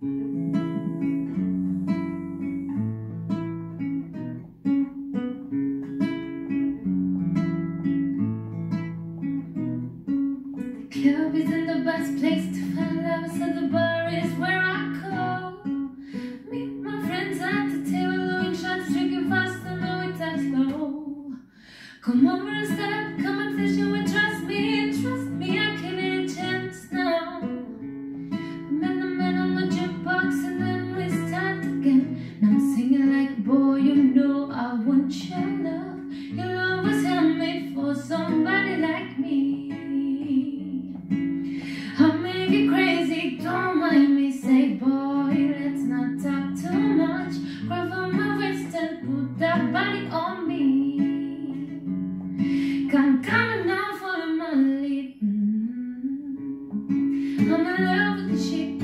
The club isn't the best place to find love, so the bar is where I somebody like me. I make it crazy, don't mind me. Say, boy, let's not talk too much. Grab on my wrist and put that body on me. Come coming now, follow my lead. Mm. I'm in love with the shape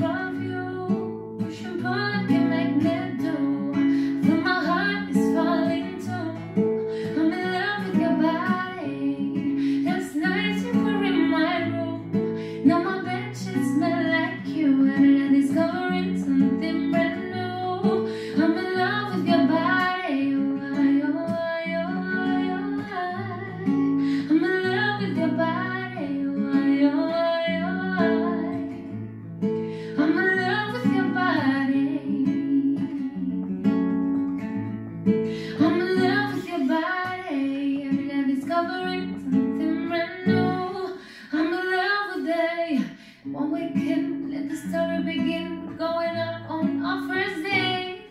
I'm in love with your body. Every day discovering something brand new. I'm in love with it. One weekend, let the story begin. Going out on our first date.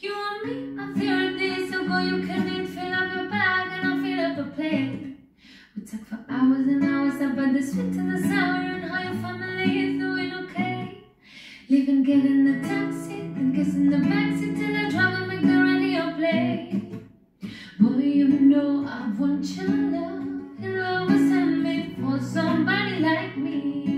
You and me, I feel days ago. You came in, fill up your bag, and I'll fill up a plate. We talk for hours and hours about the sweet and the sour and how your family is doing okay. Leaving, get in the taxi, then kiss in the backseat want your love. Your love was for somebody like me.